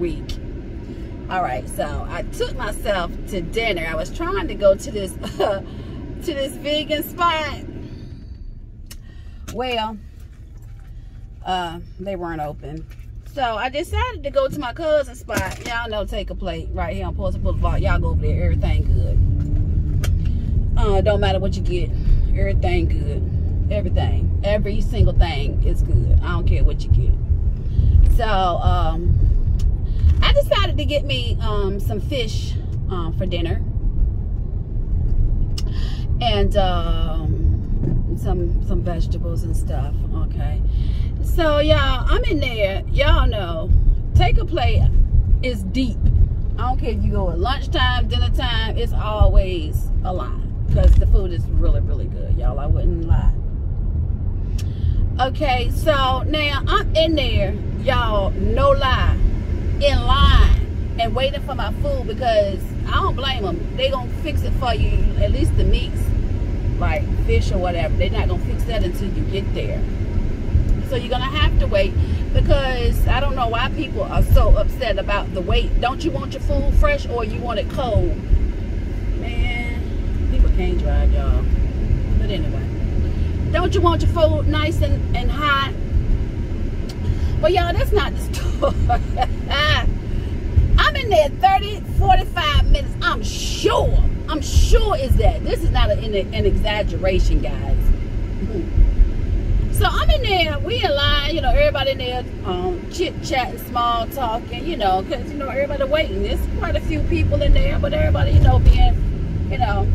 week. All right, so I took myself to dinner. I was trying to go to this uh, to this vegan spot. Well, uh, they weren't open. So I decided to go to my cousin's spot. Y'all know take a plate right here on Portsmouth Boulevard. Y'all go over there, everything good. Uh, don't matter what you get, everything good. Everything. Every single thing is good. I don't care what you get. So, um, I decided to get me um, some fish um, for dinner. And um, some some vegetables and stuff, okay? So, y'all, I'm in there. Y'all know, take a plate is deep. I don't care if you go at lunchtime, dinner time, it's always a line. Because the food is really, really good, y'all. I wouldn't lie. Okay, so now I'm in there, y'all, no lie, in line and waiting for my food because I don't blame them. They gonna fix it for you, at least the meats, like fish or whatever. They're not gonna fix that until you get there. So you're gonna have to wait because I don't know why people are so upset about the wait. Don't you want your food fresh or you want it cold? Man, people can't drive, y'all. But anyway. Don't you want your food nice and, and hot? Well, y'all, that's not the story. I'm in there 30, 45 minutes. I'm sure. I'm sure is that. This is not an, an exaggeration, guys. So I'm in there. We in line. You know, everybody in there um, chit-chatting, small talking, you know, because, you know, everybody waiting. There's quite a few people in there, but everybody, you know, being, you know,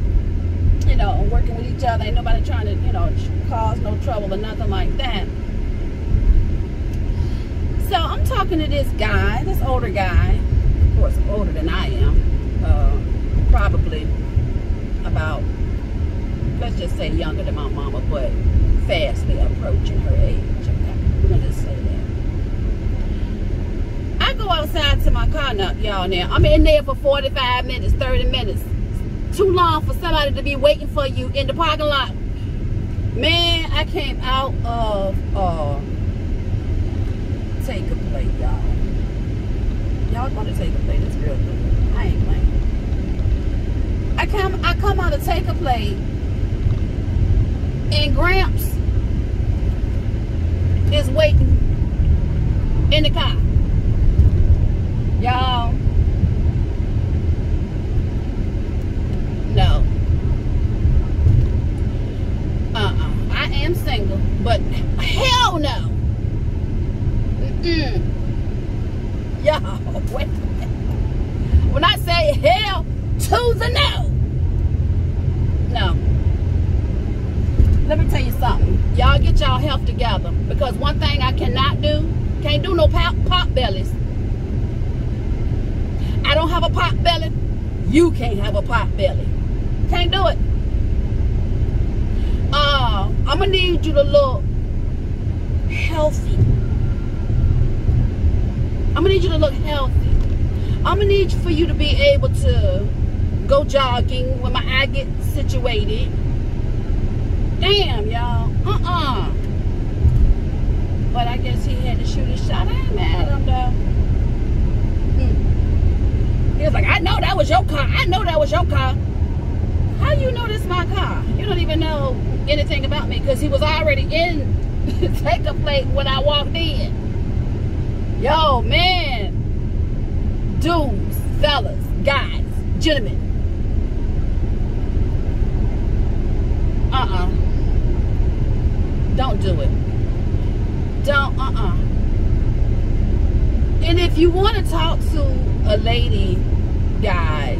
you know, working with each other. Ain't nobody trying to, you know, cause no trouble or nothing like that. So I'm talking to this guy, this older guy, of course, older than I am, uh, probably about, let's just say younger than my mama, but fastly approaching her age. Okay, we're gonna just say that. I go outside to my car now, y'all. Now I'm in there for 45 minutes, 30 minutes too long for somebody to be waiting for you in the parking lot. Man, I came out of uh take a plate, y'all. Y'all gonna take a plate, it's real good. I ain't playing. I come I come out to take a plate and Gramps is waiting in the car. Y'all No. Uh-uh. I am single, but hell no. Y'all, wait When I say hell to the no. No. Let me tell you something. Y'all get y'all health together. Because one thing I cannot do, can't do no pop, pop bellies. I don't have a pot belly. You can't have a pot belly. Can't do it. Uh, I'm gonna need you to look healthy. I'm gonna need you to look healthy. I'm gonna need for you to be able to go jogging when my eye gets situated. Damn, y'all. Uh-uh. But I guess he had to shoot his shot. I ain't mad at him, though. Hmm. He was like, I know that was your car. I know that was your car. How you know this my car? You don't even know anything about me because he was already in take a plate when I walked in. Yo, man. Dudes, fellas, guys, gentlemen. Uh-uh. Don't do it. Don't, uh-uh. And if you want to talk to a lady, guys,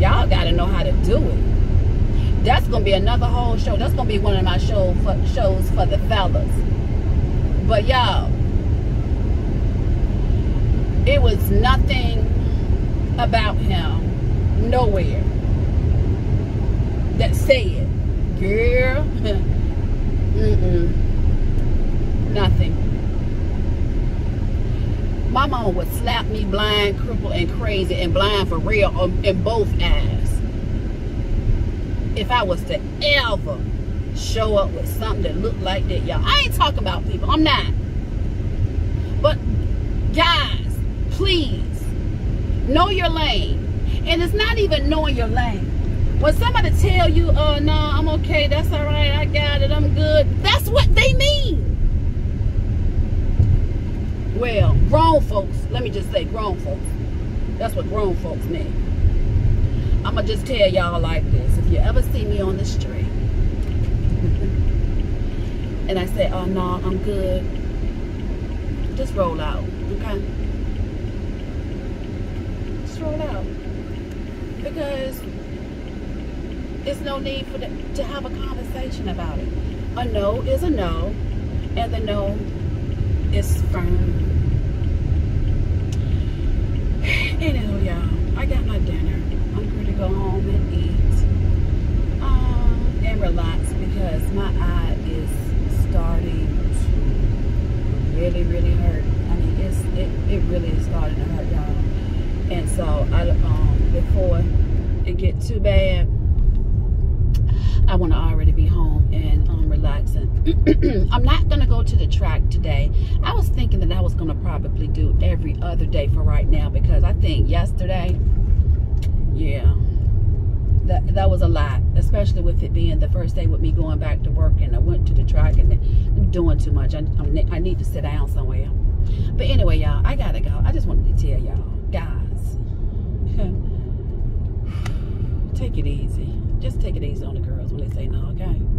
y'all got to know how to do it. That's going to be another whole show. That's going to be one of my show for, shows for the fellas. But y'all, it was nothing about him, nowhere, that said, girl, mm-mm, nothing. My mama would slap me blind, crippled, and crazy, and blind for real um, in both eyes. If I was to ever show up with something that looked like that, y'all. I ain't talking about people. I'm not. But, please know your lane. And it's not even knowing your lane. When somebody tell you, oh no, I'm okay, that's all right, I got it, I'm good. That's what they mean. Well, grown folks, let me just say grown folks. That's what grown folks mean. I'ma just tell y'all like this. If you ever see me on the street and I say, oh no, I'm good, just roll out, okay? Just out. Because there's no need for the, to have a conversation about it. A no is a no, and the no is firm. Anywho, y'all, I got my dinner. I'm going to go home and eat um, and relax because my eye is starting to really, really hurt. I mean, it's it, it really is starting to hurt, y'all. And so, I um before it get too bad, I want to already be home and um, relaxing. I'm not going to go to the track today. I was thinking that I was going to probably do every other day for right now because I think yesterday, yeah, that, that was a lot, especially with it being the first day with me going back to work and I went to the track and doing too much. I, I'm, I need to sit down somewhere. Say no, okay?